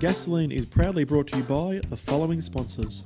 Gasolene is proudly brought to you by the following sponsors.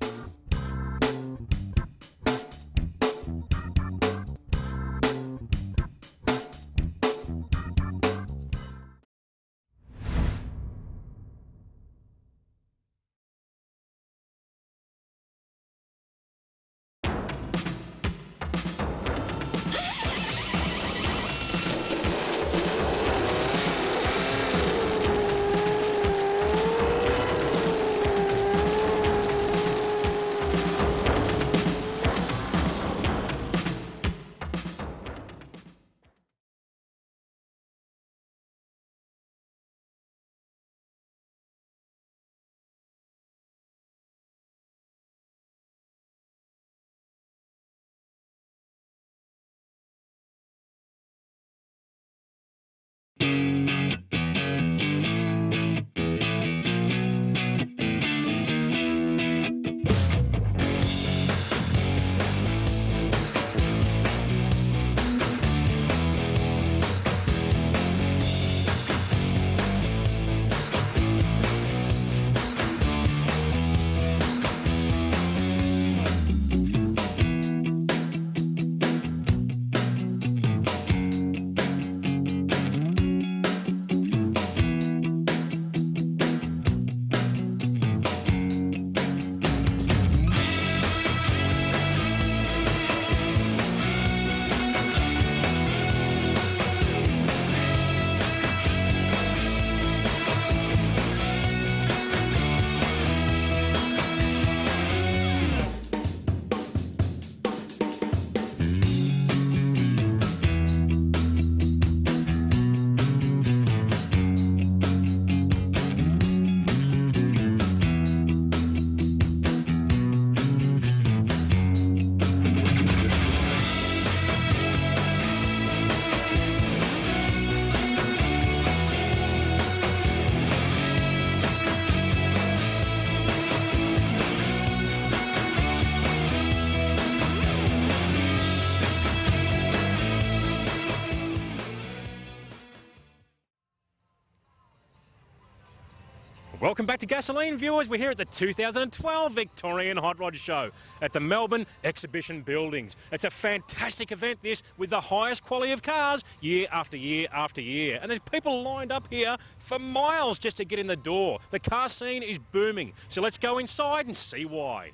Welcome back to Gasolene viewers. We're here at the 2012 Victorian Hot Rod Show at the Melbourne Exhibition Buildings. It's a fantastic event, this, with the highest quality of cars year after year after year. And there's people lined up here for miles just to get in the door. The car scene is booming. So let's go inside and see why.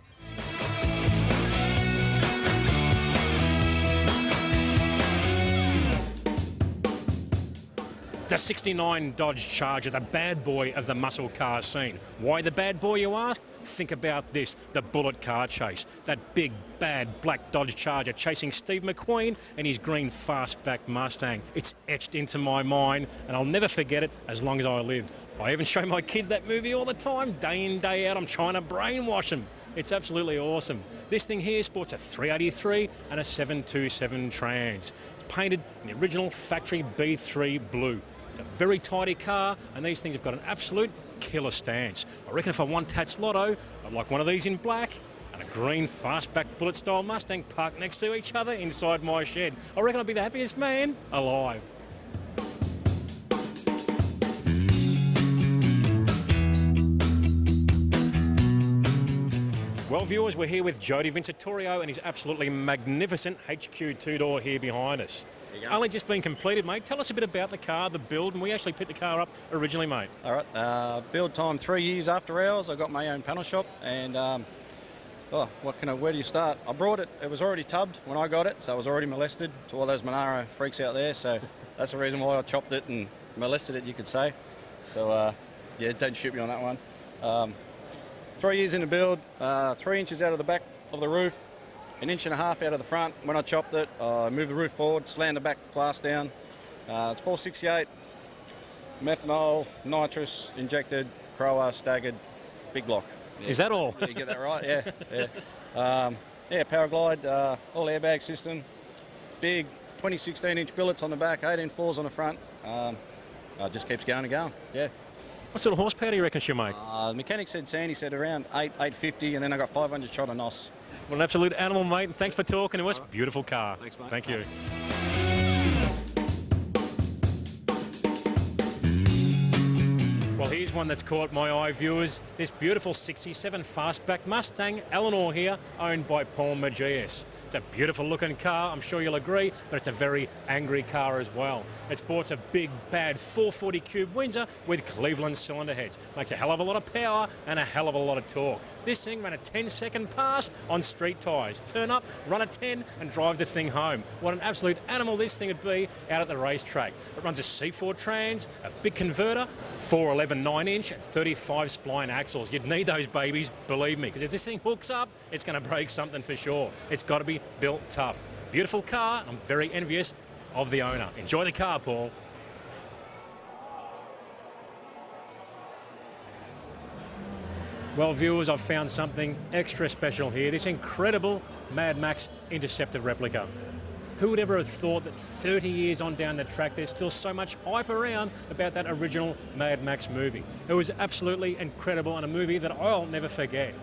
The 69 Dodge Charger, the bad boy of the muscle car scene. Why the bad boy, you ask? Think about this the Bullitt car chase. That big, bad black Dodge Charger chasing Steve McQueen and his green fastback Mustang. It's etched into my mind, and I'll never forget it as long as I live. I even show my kids that movie all the time, day in, day out. I'm trying to brainwash them. It's absolutely awesome. This thing here sports a 383 and a 727 trans. It's painted in the original factory B3 blue. A very tidy car, and these things have got an absolute killer stance. I reckon if I won Tatts Lotto, I'd like one of these in black and a green fastback Bullitt style Mustang parked next to each other inside my shed. I reckon I'd be the happiest man alive. Well, viewers, we're here with Jody Vincitorio and his absolutely magnificent HQ two-door here behind us. It's only just been completed, mate. Tell us a bit about the car, the build, and we actually picked the car up originally, mate. All right, uh, build time three years after ours. I got my own panel shop, and um, oh, what can I? Where do you start? I brought it. It was already tubbed when I got it, so I was already molested to all those Monaro freaks out there. So that's the reason why I chopped it and molested it, you could say. So uh, yeah, don't shoot me on that one. Um, three years in the build, uh, three inches out of the back of the roof, an inch and a half out of the front. When I chopped it, I moved the roof forward, slammed the back glass down. Uh, it's 468, methanol, nitrous, injected, Crower, staggered, big block. Yeah. Is that all? Yeah, you get that right, yeah. Yeah, um, yeah power glide, uh, all airbag system, big 20, 16 inch billets on the back, 18 fours on the front. Um, uh, just keeps going and going, yeah. What sort of horsepower do you reckon she'll make? Uh, the mechanic said Sandy said around 8, 850, and then I got 500 shot of NOS. Well, an absolute animal, mate, and thanks for talking to us. Beautiful car. Thanks, mate. Thank you. Well, here's one that's caught my eye, viewers. This beautiful 67 fastback Mustang, Eleanor here, owned by Paul Mageas. It's a beautiful looking car, I'm sure you'll agree, but it's a very angry car as well. It sports a big, bad 440 cube Windsor with Cleveland cylinder heads. Makes a hell of a lot of power and a hell of a lot of torque. This thing ran a 10 second pass on street tyres. Turn up, run a 10 and drive the thing home. What an absolute animal this thing would be out at the racetrack. It runs a C4 trans, a big converter, 411 9 inch, 35 spline axles. You'd need those babies, believe me, because if this thing hooks up, it's going to break something for sure. It's got to be built tough. Beautiful car. I'm very envious of the owner. Enjoy the car, Paul. Well, viewers, I've found something extra special here. This incredible Mad Max Interceptor replica. Who would ever have thought that 30 years on down the track, there's still so much hype around about that original Mad Max movie? It was absolutely incredible and a movie that I'll never forget.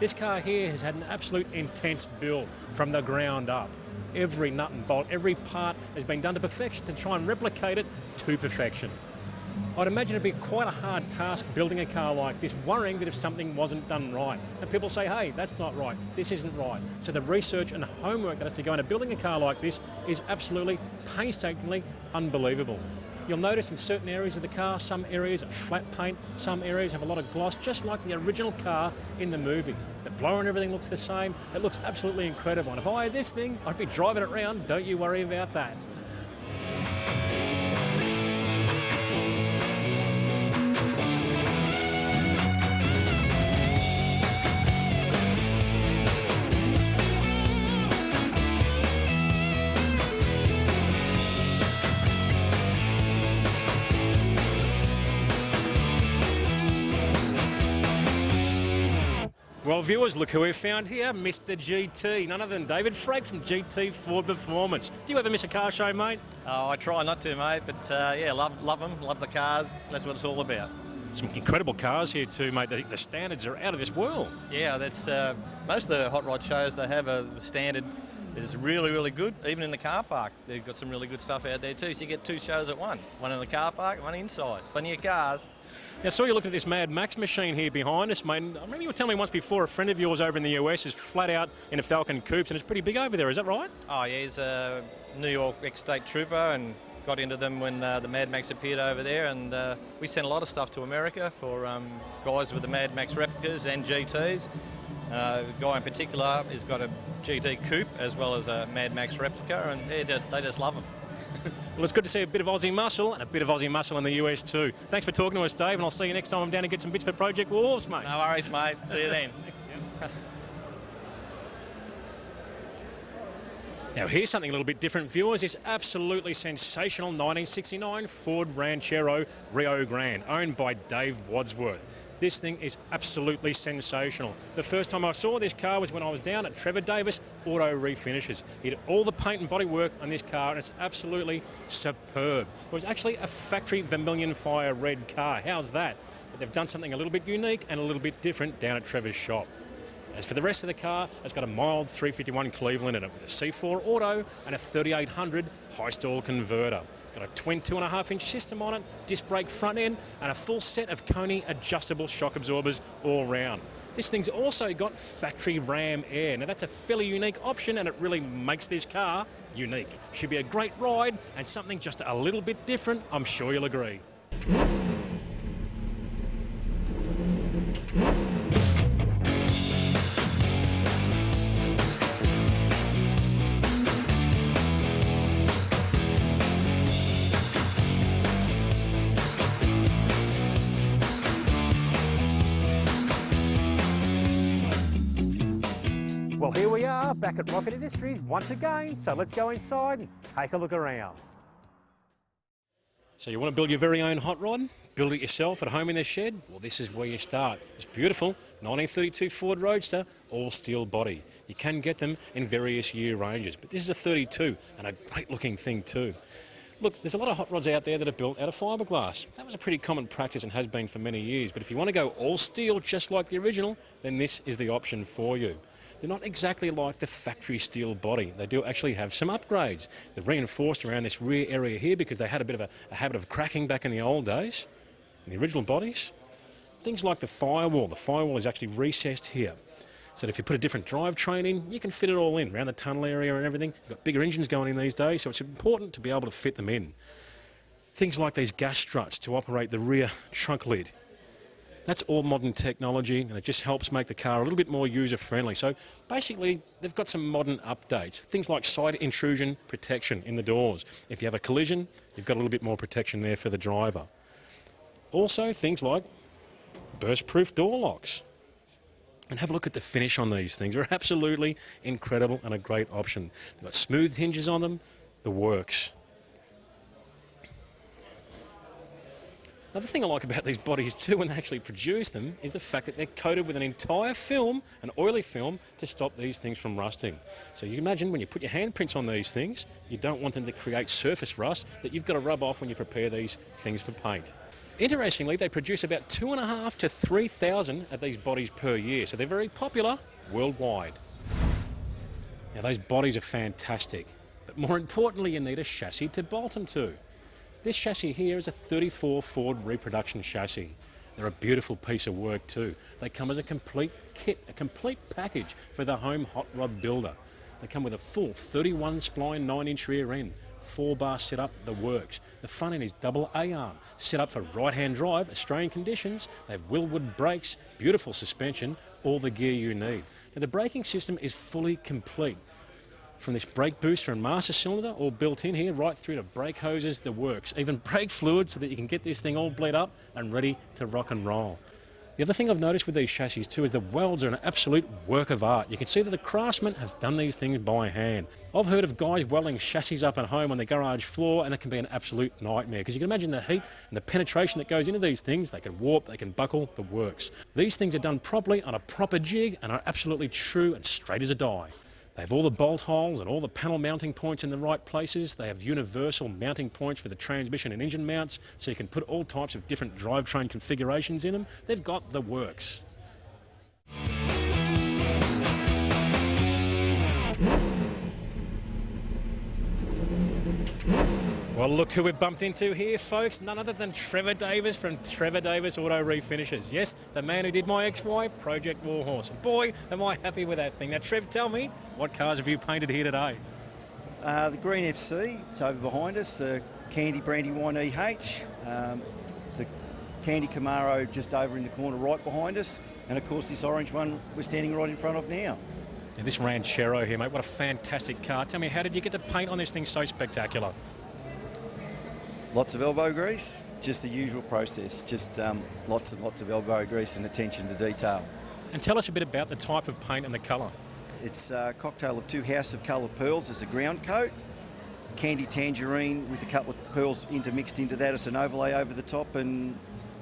This car here has had an absolute intense build from the ground up. Every nut and bolt, every part has been done to perfection to try and replicate it to perfection. I'd imagine it'd be quite a hard task building a car like this, worrying that if something wasn't done right. And people say, hey, that's not right, this isn't right. So the research and homework that has to go into building a car like this is absolutely painstakingly unbelievable. You'll notice in certain areas of the car, some areas are flat paint, some areas have a lot of gloss, just like the original car in the movie. The blower and everything looks the same. It looks absolutely incredible. And if I had this thing, I'd be driving it around. Don't you worry about that. Viewers, look who we've found here, Mr. GT, none other than David Frake from GT Ford Performance. Do you ever miss a car show, mate? Oh, I try not to, mate, but uh, yeah, love love them, love the cars. That's what it's all about. Some incredible cars here too, mate. The, the standards are out of this world. Yeah, that's uh, most of the hot rod shows they have a the standard is really really good. Even in the car park, they've got some really good stuff out there too. So you get two shows at one, one in the car park, one inside. Plenty of cars. Now, saw you looking at this Mad Max machine here behind us, mate. I remember you were telling me once before a friend of yours over in the US is flat out in a Falcon Coupes and it's pretty big over there. Is that right? Oh yeah, he's a New York ex-state trooper and got into them when uh, the Mad Max appeared over there. And uh, we sent a lot of stuff to America for um, guys with the Mad Max replicas and GTs. Uh, guy in particular has got a GT Coupe as well as a Mad Max replica, and they just, they just love them. Well, it's good to see a bit of Aussie muscle and a bit of Aussie muscle in the US too. Thanks for talking to us, Dave, and I'll see you next time I'm down to get some bits for Project Wars, mate. No worries, mate. See you then. Now here's something a little bit different, viewers. This absolutely sensational 1969 Ford Ranchero Rio Grande, owned by Dave Wadsworth. This thing is absolutely sensational. The first time I saw this car was when I was down at Trevor Davis Auto Refinishes. He did all the paint and body work on this car and it's absolutely superb. It was actually a factory Vermilion Fire red car. How's that? But they've done something a little bit unique and a little bit different down at Trevor's shop. As for the rest of the car, it's got a mild 351 Cleveland in it with a C4 auto and a 3800 high stall converter. Got a twin two and a half inch system on it, disc brake front end, and a full set of Koni adjustable shock absorbers all round. This thing's also got factory ram air. Now that's a fairly unique option and it really makes this car unique. Should be a great ride and something just a little bit different, I'm sure you'll agree. Back at Rocket Industries once again. So let's go inside and take a look around. So you want to build your very own hot rod? Build it yourself at home in the shed? Well, this is where you start. It's beautiful 1932 Ford Roadster, all steel body. You can get them in various year ranges, but this is a 32 and a great looking thing too. Look, there's a lot of hot rods out there that are built out of fiberglass. That was a pretty common practice and has been for many years. But if you want to go all steel just like the original, then this is the option for you. They're not exactly like the factory steel body. They do actually have some upgrades. They're reinforced around this rear area here because they had a bit of a, a habit of cracking back in the old days. In the original bodies, things like the firewall. The firewall is actually recessed here. So if you put a different drivetrain in, you can fit it all in around the tunnel area and everything. You've got bigger engines going in these days, so it's important to be able to fit them in. Things like these gas struts to operate the rear trunk lid. That's all modern technology, and it just helps make the car a little bit more user friendly. So basically, they've got some modern updates. Things like side intrusion protection in the doors. If you have a collision, you've got a little bit more protection there for the driver. Also, things like burst proof door locks. And have a look at the finish on these things. They're absolutely incredible and a great option. They've got smooth hinges on them, the works. Another thing I like about these bodies too when they actually produce them is the fact that they're coated with an entire film, an oily film, to stop these things from rusting. So you imagine when you put your handprints on these things, you don't want them to create surface rust that you've got to rub off when you prepare these things for paint. Interestingly, they produce about two and a half to 3,000 of these bodies per year, so they're very popular worldwide. Now those bodies are fantastic, but more importantly you need a chassis to bolt them to. This chassis here is a 34 Ford reproduction chassis. They're a beautiful piece of work too. They come as a complete kit, a complete package for the home hot rod builder. They come with a full 31 spline 9 inch rear end, 4 bar setup, the works. The front end is double A-arm, set up for right hand drive, Australian conditions. They have Wilwood brakes, beautiful suspension, all the gear you need. Now the braking system is fully complete from this brake booster and master cylinder all built in here right through to brake hoses, the works, even brake fluid so that you can get this thing all bled up and ready to rock and roll. The other thing I've noticed with these chassis too is the welds are an absolute work of art. You can see that the craftsman has done these things by hand. I've heard of guys welding chassis up at home on the garage floor and it can be an absolute nightmare because you can imagine the heat and the penetration that goes into these things. They can warp, they can buckle, the works. These things are done properly on a proper jig and are absolutely true and straight as a die. They have all the bolt holes and all the panel mounting points in the right places. They have universal mounting points for the transmission and engine mounts, so you can put all types of different drivetrain configurations in them. They've got the works. Well, look who we've bumped into here, folks. None other than Trevor Davis from Trevor Davis Auto Refinishes. Yes, the man who did my XY, Project Warhorse. Boy, am I happy with that thing. Now, Trev, tell me, what cars have you painted here today? Uh, the Green FC, it's over behind us. The Candy Brandywine EH. Um, it's the Candy Camaro just over in the corner right behind us. And of course, this orange one we're standing right in front of now. And this Ranchero here, mate, what a fantastic car. Tell me, how did you get the paint on this thing so spectacular? Lots of elbow grease, just the usual process, just um, lots and lots of elbow grease and attention to detail. And tell us a bit about the type of paint and the colour. It's a cocktail of two House of Kolor pearls as a ground coat, candy tangerine with a couple of pearls intermixed into that as an overlay over the top, and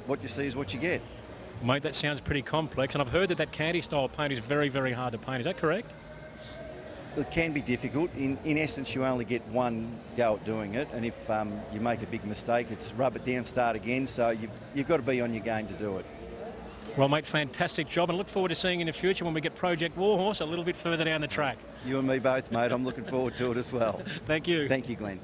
what you see is what you get. Mate, that sounds pretty complex, and I've heard that that candy style paint is very, very hard to paint. Is that correct? It can be difficult. In, in essence, you only get one go at doing it, and if um, you make a big mistake, it's rub it down, start again. So you've, you've got to be on your game to do it. Well, mate, fantastic job, and look forward to seeing you in the future when we get Project Warhorse a little bit further down the track. You and me both, mate. I'm looking forward to it as well. Thank you. Thank you, Glenn.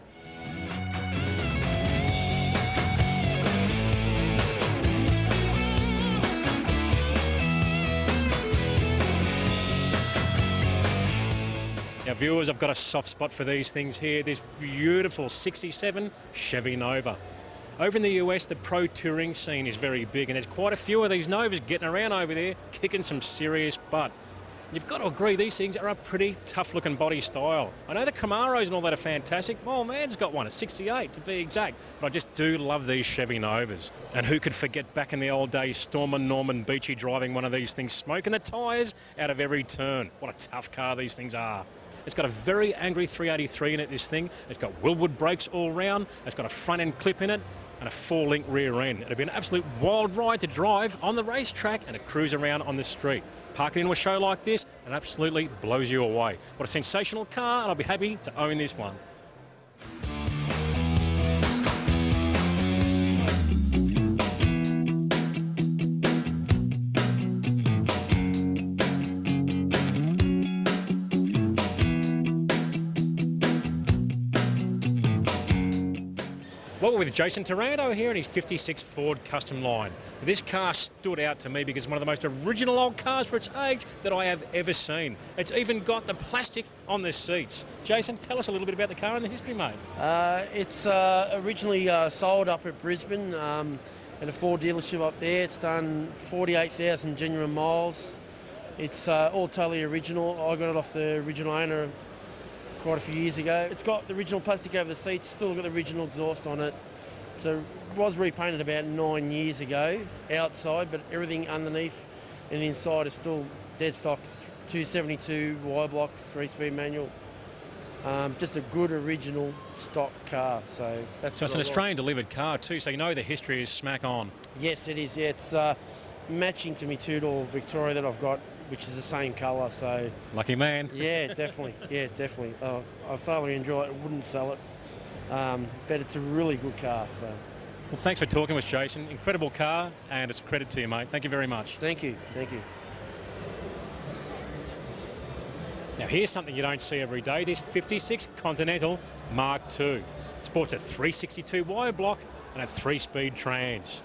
Now, viewers, I've got a soft spot for these things here. This beautiful 67 Chevy Nova. Over in the US, the pro touring scene is very big, and there's quite a few of these Novas getting around over there, kicking some serious butt. You've got to agree, these things are a pretty tough looking body style. I know the Camaros and all that are fantastic. My man's got one, a 68 to be exact. But I just do love these Chevy Novas. And who could forget back in the old days, Stormin' Norman Beechey driving one of these things, smoking the tyres out of every turn. What a tough car these things are. It's got a very angry 383 in it, this thing. It's got Wilwood brakes all round. It's got a front end clip in it and a four link rear end. It'll be an absolute wild ride to drive on the racetrack and to cruise around on the street. Parking into a show like this, it absolutely blows you away. What a sensational car, and I'll be happy to own this one. With Jason Taranto here in his 56 Ford Customline. This car stood out to me because it's one of the most original old cars for its age that I have ever seen. It's even got the plastic on the seats. Jason, tell us a little bit about the car and the history, mate. Uh, it's uh, originally uh, sold up at Brisbane um, at a Ford dealership up there. It's done 48,000 genuine miles. It's uh, all totally original. I got it off the original owner quite a few years ago. It's got the original plastic over the seats, still got the original exhaust on it. So was repainted about nine years ago outside, but everything underneath and inside is still dead stock 272 Y-block, three speed manual. Um, just a good original stock car. So that's So it's an. Australian delivered car too, so you know the history is smack on. Yes, it is. Yeah, it's uh, matching to me two-door Victoria that I've got, which is the same colour. So Lucky man. yeah, definitely. Yeah, definitely. Uh, I thoroughly enjoy it. Wouldn't sell it, um, but it's a really good car. So Well, thanks for talking with Jason. Incredible car, and it's a credit to you, mate. Thank you very much. thank you, thank you. Now, here's something you don't see every day this 56 Continental Mark II. Sports a 362 Y-block and a three speed trans.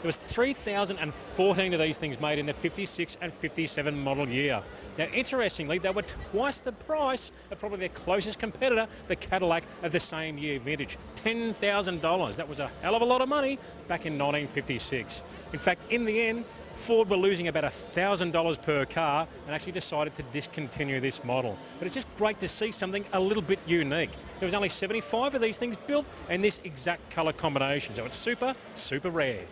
There was 3,014 of these things made in the 56 and 57 model year. Now, interestingly, they were twice the price of probably their closest competitor, the Cadillac of the same year vintage. $10,000. That was a hell of a lot of money back in 1956. In fact, in the end, Ford were losing about $1,000 per car and actually decided to discontinue this model. But it's just great to see something a little bit unique. There was only 75 of these things built and this exact colour combination. So it's super, super rare.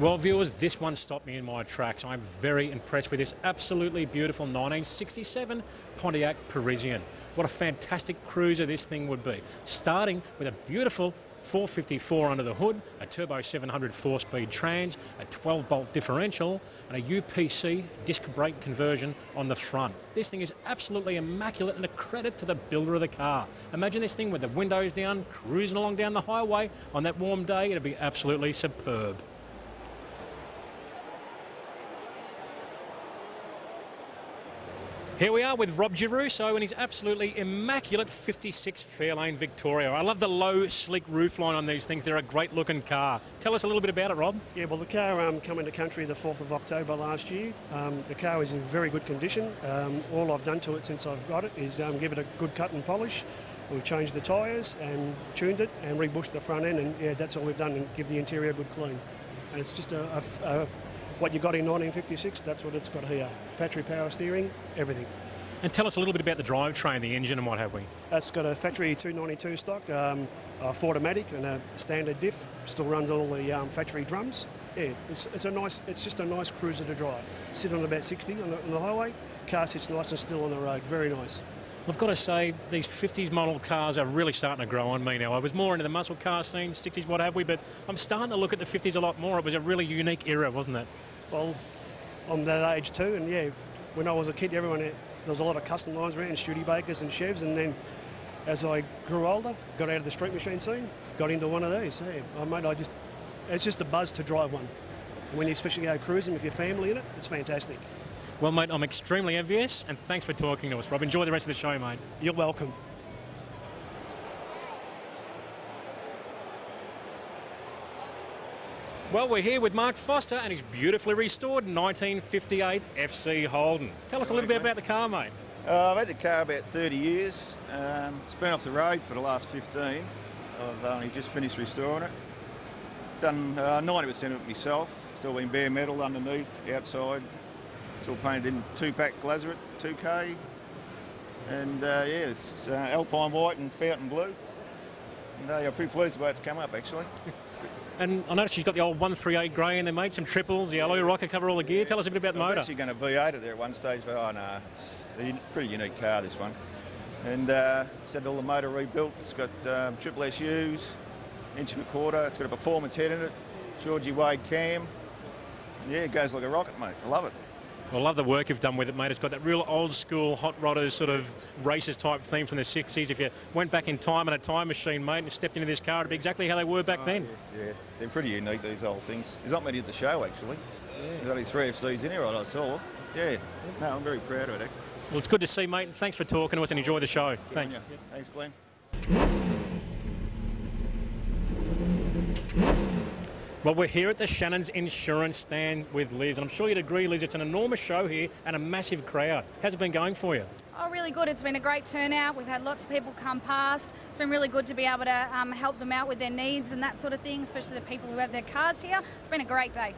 Well, viewers, this one stopped me in my tracks. I'm very impressed with this absolutely beautiful 1967 Pontiac Parisienne. What a fantastic cruiser this thing would be. Starting with a beautiful 454 under the hood, a turbo 700 four-speed trans, a 12-bolt differential, and a UPC disc brake conversion on the front. This thing is absolutely immaculate and a credit to the builder of the car. Imagine this thing with the windows down, cruising along down the highway on that warm day. It'd be absolutely superb. Here we are with Rob Giruso and his absolutely immaculate 56 Fairlane Victoria. I love the low, sleek roofline on these things. They're a great looking car. Tell us a little bit about it, Rob. Yeah, well, the car um, came into country the 4th of October last year. Um, the car is in very good condition. Um, all I've done to it since I've got it is um, give it a good cut and polish. We've changed the tyres and tuned it and rebushed the front end, and yeah, that's all we've done, and give the interior a good clean. And it's just a, a, a what you got in 1956. That's what it's got here: factory power steering, everything. And tell us a little bit about the drivetrain, the engine, and what have we. That's got a factory 292 stock, um, a Fordomatic and a standard diff. Still runs all the um, factory drums. Yeah, it's, it's a nice. It's just a nice cruiser to drive. Sit on about 60 on the, on the highway. Car sits nice and still on the road. Very nice. I've got to say, these 50s model cars are really starting to grow on me now. I was more into the muscle car scene, 60s, what have we, but I'm starting to look at the 50s a lot more. It was a really unique era, wasn't it? Well, I'm that age too, and yeah, when I was a kid, everyone there was a lot of custom lines around, Studebakers and Chevs, and then as I grew older, got out of the street machine scene, got into one of these. Yeah, I mate, I just it's just a buzz to drive one. When you especially go cruising with your family in it, it's fantastic. Well, mate, I'm extremely envious, and thanks for talking to us, Rob. Enjoy the rest of the show, mate. You're welcome. Well, we're here with Mark Foster and his beautifully restored 1958 FC Holden. Tell us a little bit about the car, mate. Uh, I've had the car about 30 years. Um, it's been off the road for the last 15. I've only just finished restoring it. Done uh, 90% of it myself. It's all been bare metal underneath, outside. It's all painted in two-pack Glasurit 2K. And uh, yeah, it's uh, Alpine White and Fountain Blue. And uh, I'm pretty pleased with the way it's come up actually. And I noticed you've got the old 138 grey in there, mate, some triples, the alloy rocker cover all the gear. Tell us a bit about the I was motor. actually going to V8 it there at one stage, but oh no, it's a pretty unique car this one. And uh, it's had all the motor rebuilt. It's got um, triple SUs, inch and a quarter. It's got a performance head in it, Georgie Wade cam. Yeah, it goes like a rocket, mate. I love it. I love the work you've done with it, mate. It's got that real old school hot rodders sort of races type theme from the 60s. If you went back in time in a time machine, mate, and stepped into this car, it'd be exactly how they were back oh, then. Yeah, they're pretty unique, these old things. There's not many at the show, actually. Yeah. There's only three FCs in here, I saw. Yeah, no, I'm very proud of it. Well, it's good to see, mate, and thanks for talking to us and enjoy the show. Thanks. Yeah. Thanks, Glenn. Well, we're here at the Shannon's Insurance stand with Liz, and I'm sure you'd agree, Liz, it's an enormous show here and a massive crowd. How's it been going for you? Oh, really good. It's been a great turnout. We've had lots of people come past. It's been really good to be able to um, help them out with their needs and that sort of thing, especially the people who have their cars here. It's been a great day.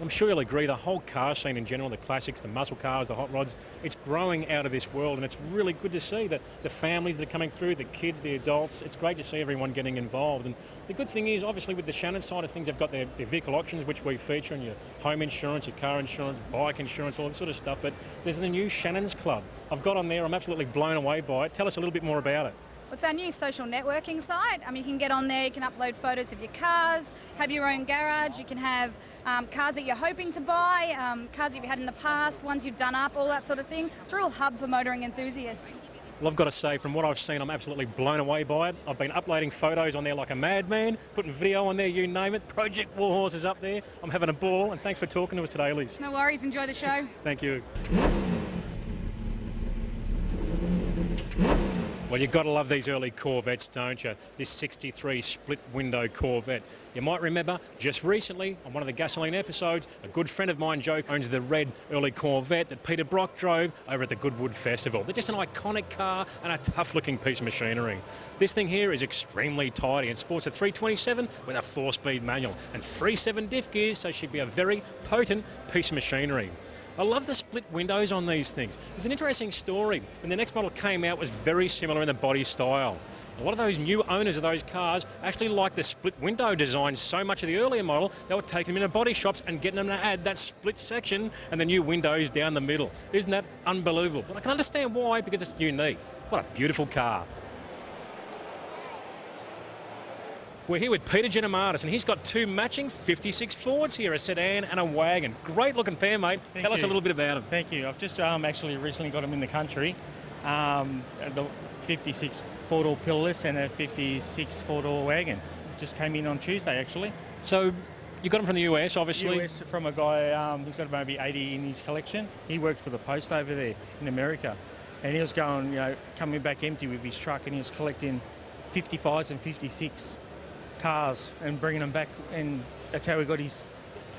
I'm sure you'll agree, the whole car scene in general, the classics, the muscle cars, the hot rods, it's growing out of this world, and it's really good to see that the families that are coming through, the kids, the adults, it's great to see everyone getting involved. And the good thing is, obviously, with the Shannon side of things, they've got their, their vehicle auctions, which we feature, and your home insurance, your car insurance, bike insurance, all this sort of stuff. But there's the new Shannon's Club. I've got on there, I'm absolutely blown away by it. Tell us a little bit more about it. It's our new social networking site. Um, you can get on there, you can upload photos of your cars, have your own garage, you can have um, cars that you're hoping to buy, um, cars you've had in the past, ones you've done up, all that sort of thing. It's a real hub for motoring enthusiasts. Well, I've got to say, from what I've seen, I'm absolutely blown away by it. I've been uploading photos on there like a madman, putting video on there, you name it. Project Warhorse is up there. I'm having a ball, and thanks for talking to us today, Liz. No worries, enjoy the show. Thank you. Well, you've got to love these early Corvettes, don't you? This 63 split window Corvette. You might remember just recently on one of the gasolene episodes, a good friend of mine, Joe, owns the red early Corvette that Peter Brock drove over at the Goodwood Festival. They're just an iconic car and a tough looking piece of machinery. This thing here is extremely tidy and sports a 327 with a four speed manual and three 7 diff gears, so she'd be a very potent piece of machinery. I love the split windows on these things. There's an interesting story. When the next model came out, was very similar in the body style. A lot of those new owners of those cars actually liked the split window design so much of the earlier model, they were taking them into body shops and getting them to add that split section and the new windows down the middle. Isn't that unbelievable? But I can understand why, because it's unique. What a beautiful car. We're here with Peter Genomatis, and he's got two matching 56 Fords here, a sedan and a wagon. Great looking pair, mate. Thank Tell us a little bit about them. Thank you. I've just um, actually recently got them in the country. Um, the 56 four-door pillarless and a 56 four-door wagon. Just came in on Tuesday, actually. So you got them from the US, obviously. US from a guy um, who's got maybe 80 in his collection. He worked for the post over there in America, and he was going, you know, coming back empty with his truck, and he was collecting 55s and 56 cars and bringing them back, and that's how he got his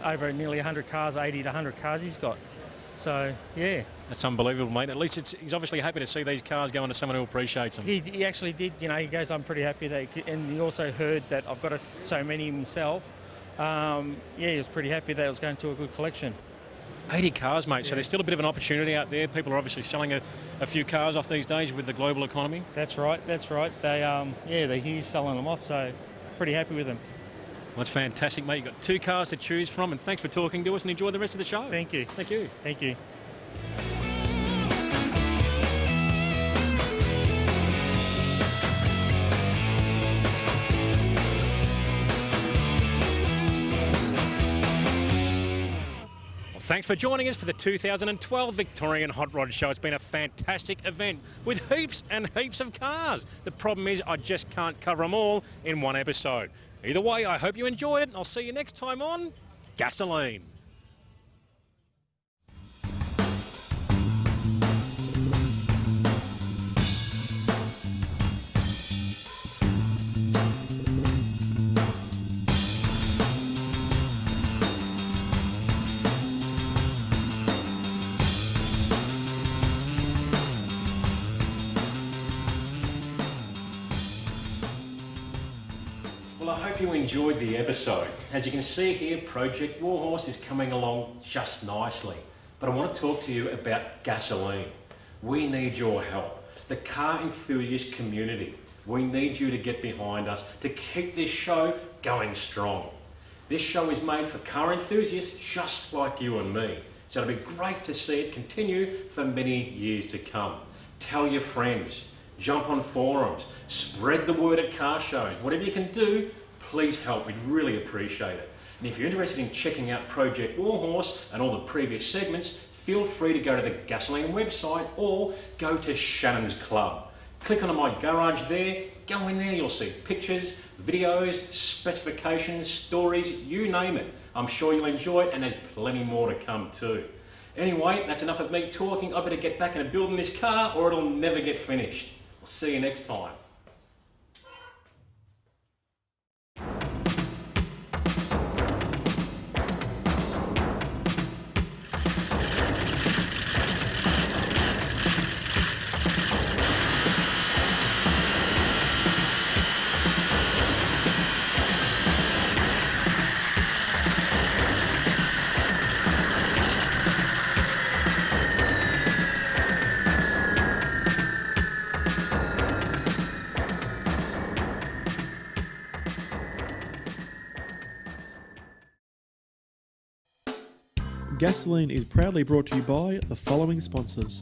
over nearly 100 cars, 80 to 100 cars he's got. So yeah, That's unbelievable, mate. At least it's, he's obviously happy to see these cars going to someone who appreciates them. He, he actually did, you know, he goes, I'm pretty happy that, he, and he also heard that I've got a, so many himself. Um, yeah, he was pretty happy that it was going to a good collection. 80 cars, mate. So there's still a bit of an opportunity out there. People are obviously selling a, a few cars off these days with the global economy. That's right, that's right. They, um, yeah, they're he's selling them off, so pretty happy with them. Well, that's fantastic, mate. You've got two cars to choose from, and thanks for talking to us and enjoy the rest of the show. Thank you. Thank you. Thank you. Thanks for joining us for the 2012 Victorian Hot Rod Show. It's been a fantastic event with heaps and heaps of cars. The problem is, I just can't cover them all in one episode. Either way, I hope you enjoyed it, and I'll see you next time on Gasolene. Hope you enjoyed the episode. As you can see here, Project Warhorse is coming along just nicely. But I want to talk to you about gasolene. We need your help. The car enthusiast community. We need you to get behind us to keep this show going strong. This show is made for car enthusiasts just like you and me. So it'll be great to see it continue for many years to come. Tell your friends, jump on forums, spread the word at car shows. Whatever you can do, please help. We'd really appreciate it. And if you're interested in checking out Project Warhorse and all the previous segments, feel free to go to the gasolene website or go to Shannon's Club. Click on my garage there, go in there, you'll see pictures, videos, specifications, stories, you name it. I'm sure you'll enjoy it and there's plenty more to come too. Anyway, that's enough of me talking. I better get back into building this car or it'll never get finished. I'll see you next time. Gasolene is proudly brought to you by the following sponsors